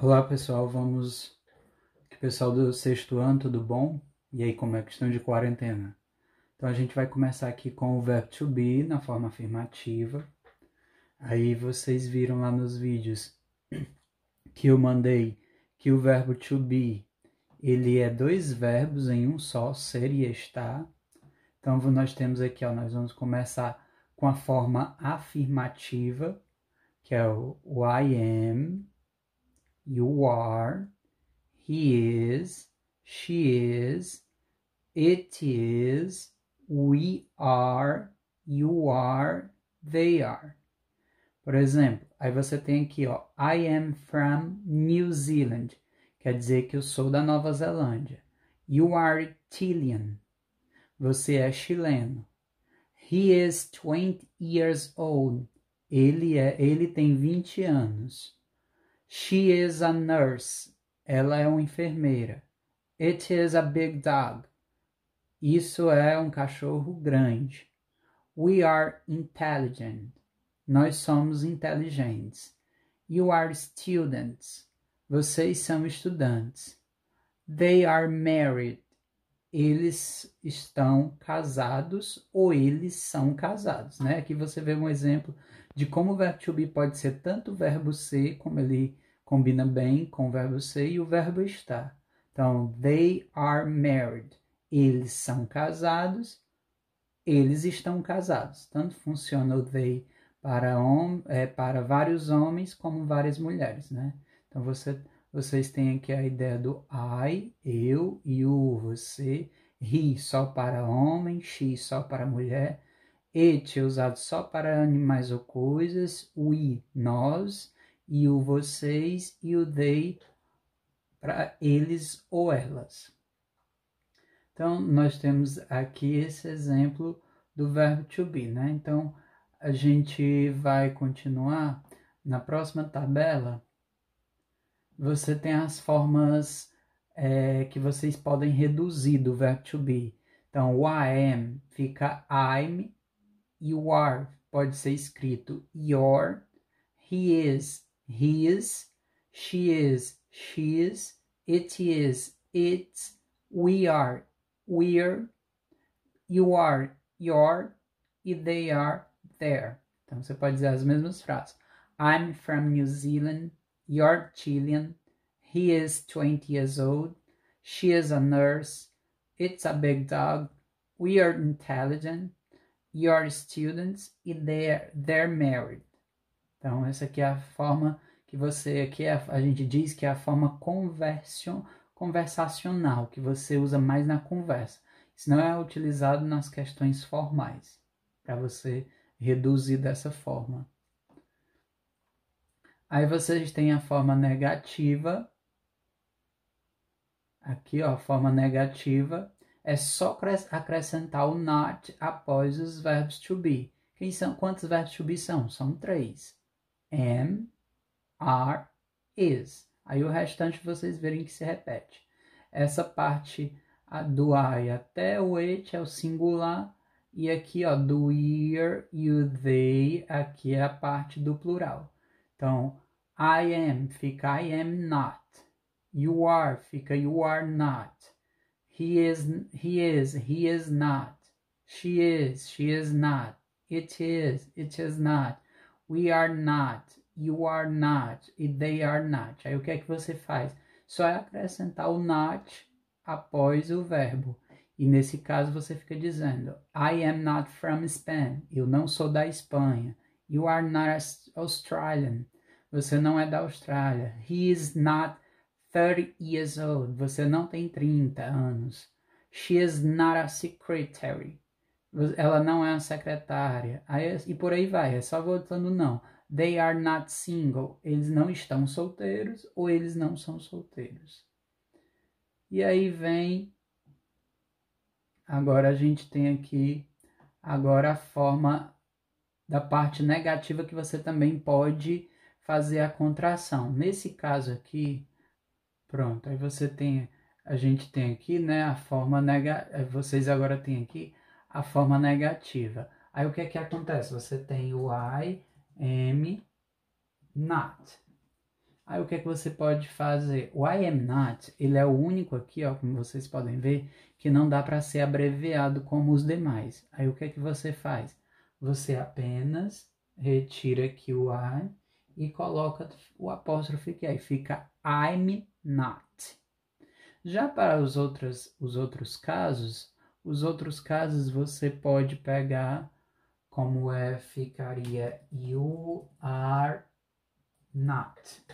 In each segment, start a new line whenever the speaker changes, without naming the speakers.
Olá pessoal, vamos. Pessoal do sexto ano, tudo bom? E aí, como é a questão de quarentena? Então a gente vai começar aqui com o verbo to be na forma afirmativa. Aí vocês viram lá nos vídeos que eu mandei que o verbo to be ele é dois verbos em um só, ser e estar. Então nós temos aqui, ó, nós vamos começar com a forma afirmativa, que é o I am you are, he is, she is, it is, we are, you are, they are. Por exemplo, aí você tem aqui, ó, I am from New Zealand, quer dizer que eu sou da Nova Zelândia. You are Chilean, você é chileno. He is 20 years old, ele é, ele tem 20 anos. She is a nurse. Ela é uma enfermeira. It is a big dog. Isso é um cachorro grande. We are intelligent. Nós somos inteligentes. You are students. Vocês são estudantes. They are married. Eles estão casados ou eles são casados, né? Aqui você vê um exemplo de como o verbo to be pode ser tanto o verbo ser, como ele combina bem com o verbo ser, e o verbo estar. Então, they are married. Eles são casados, eles estão casados. Tanto funciona o they para, hom é, para vários homens como várias mulheres, né? Então, você, vocês têm aqui a ideia do I, eu, you, você, he só para homem, she só para mulher, It é usado só para animais ou coisas, o I, nós, e o vocês e o they para eles ou elas. Então, nós temos aqui esse exemplo do verbo to be, né? Então, a gente vai continuar na próxima tabela. Você tem as formas é, que vocês podem reduzir do verbo to be. Então, o am fica I'm you are pode ser escrito your, he is, his, she is, she is, it is, it's, we are, we're, you are, your, e they are, there. Então você pode dizer as mesmas frases. I'm from New Zealand, you're Chilean, he is 20 years old, she is a nurse, it's a big dog, we are intelligent, you're students e they're, they're married. Então, essa aqui é a forma que você, aqui é, a gente diz que é a forma conversion, conversacional, que você usa mais na conversa. Isso não é utilizado nas questões formais, para você reduzir dessa forma. Aí vocês têm a forma negativa. Aqui, ó, a forma negativa é só acrescentar o not após os verbos to be. Quem são? Quantos verbos to be são? São três. Am, are, is. Aí o restante vocês verem que se repete. Essa parte do I até o it é o singular. E aqui, ó, do e o they, aqui é a parte do plural. Então, I am fica I am not. You are fica you are not. He is, he is, he is not. She is, she is not. It is, it is not. We are not. You are not. E they are not. Aí o que é que você faz? Só é acrescentar o not após o verbo. E nesse caso você fica dizendo: I am not from Spain. Eu não sou da Espanha. You are not Australian. Você não é da Austrália. He is not 30 years old. Você não tem 30 anos. She is not a secretary. Ela não é uma secretária. Aí, e por aí vai. É só voltando não. They are not single. Eles não estão solteiros ou eles não são solteiros. E aí vem. Agora a gente tem aqui agora a forma da parte negativa que você também pode fazer a contração. Nesse caso aqui, Pronto, aí você tem, a gente tem aqui, né, a forma negativa, eh, vocês agora têm aqui a forma negativa. Aí o que é que acontece? Você tem o I am not. Aí o que é que você pode fazer? O I am not, ele é o único aqui, ó, como vocês podem ver, que não dá para ser abreviado como os demais. Aí o que é que você faz? Você apenas retira aqui o I e coloca o apóstrofe que aí fica I'm not. Já para os outros, os outros casos, os outros casos você pode pegar como é, ficaria you are not.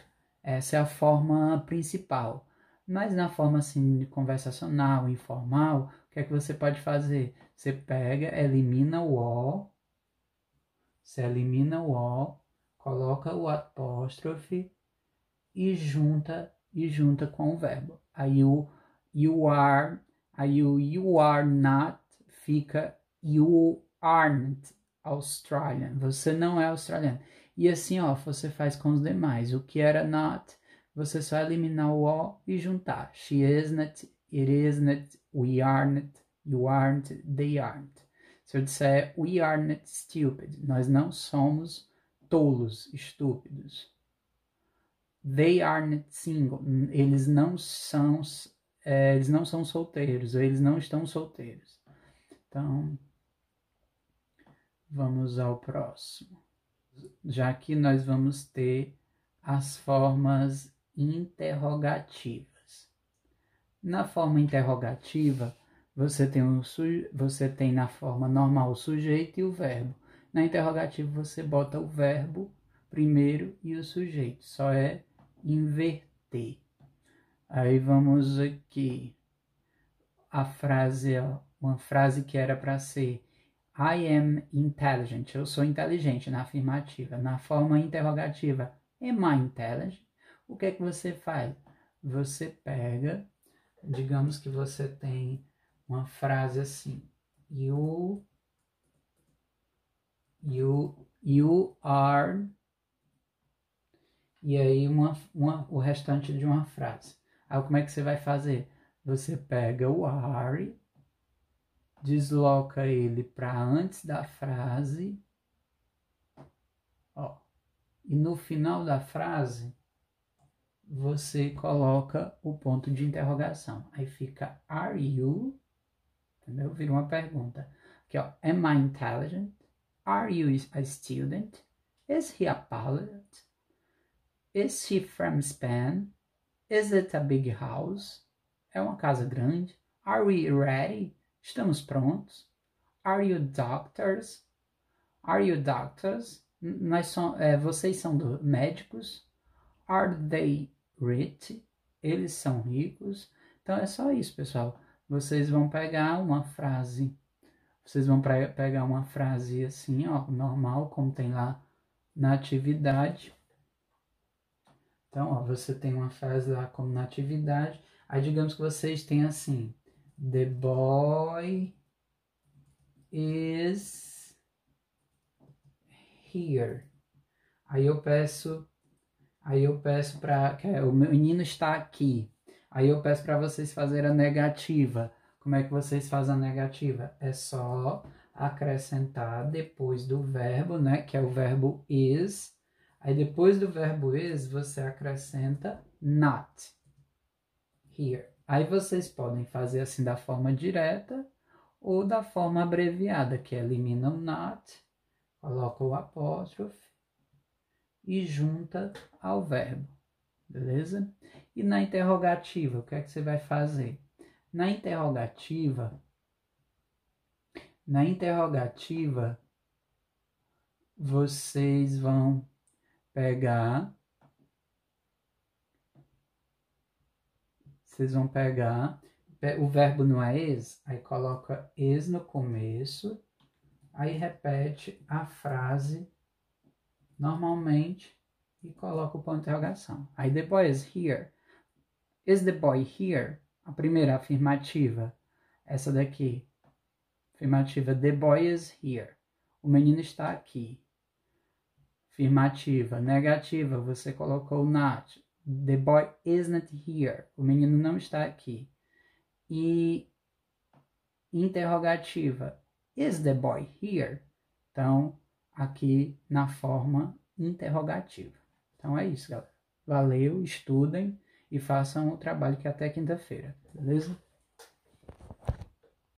Essa é a forma principal. Mas na forma assim conversacional, informal, o que é que você pode fazer? Você pega, elimina o o, você elimina o o, coloca o apóstrofe e junta e junta com o verbo. Aí o you are, aí o you are not fica you aren't Australian. Você não é australiano. E assim, ó, você faz com os demais. O que era not, você só eliminar o o e juntar. She isn't, it isn't, we aren't, you aren't, they aren't. Se eu disser we aren't stupid, nós não somos tolos, estúpidos. They aren't single, eles não são, é, eles não são solteiros, eles não estão solteiros. Então, vamos ao próximo. Já que nós vamos ter as formas interrogativas. Na forma interrogativa, você tem, o você tem na forma normal o sujeito e o verbo. Na interrogativa, você bota o verbo primeiro e o sujeito. Só é inverter. Aí vamos aqui. A frase, ó, uma frase que era para ser I am intelligent. Eu sou inteligente na afirmativa. Na forma interrogativa, am I intelligent? O que é que você faz? Você pega, digamos que você tem uma frase assim: You, you, you are. E aí uma, uma, o restante de uma frase. Aí como é que você vai fazer? Você pega o are, desloca ele para antes da frase, ó, e no final da frase você coloca o ponto de interrogação. Aí fica are you Entendeu? Vira uma pergunta. Aqui, ó. Am I intelligent? Are you a student? Is he a pilot? Is he from Spain? Is it a big house? É uma casa grande? Are we ready? Estamos prontos? Are you doctors? Are you doctors? Nós é, vocês são do, médicos? Are they rich? Eles são ricos? Então é só isso, pessoal vocês vão pegar uma frase, vocês vão pegar uma frase assim, ó, normal, como tem lá na atividade. Então, ó, você tem uma frase lá como na atividade. Aí, digamos que vocês têm assim: The boy is here. Aí eu peço, aí eu peço para que o menino está aqui. Aí eu peço para vocês fazerem a negativa. Como é que vocês fazem a negativa? É só acrescentar depois do verbo, né, que é o verbo is. Aí depois do verbo is, você acrescenta not. Here. Aí vocês podem fazer assim da forma direta ou da forma abreviada, que elimina o not, coloca o apóstrofe e junta ao verbo. Beleza? E na interrogativa, o que é que você vai fazer? Na interrogativa, na interrogativa, vocês vão pegar, vocês vão pegar, o verbo não é ex, aí coloca ex no começo, aí repete a frase normalmente e coloca o ponto de interrogação. Aí depois, here. Is the boy here? A primeira afirmativa. Essa daqui. Afirmativa. The boy is here. O menino está aqui. Afirmativa. Negativa. Você colocou not. The boy isn't here. O menino não está aqui. E interrogativa. Is the boy here? Então, aqui na forma interrogativa. Então é isso, galera. Valeu, estudem e façam o trabalho que é até quinta-feira, beleza?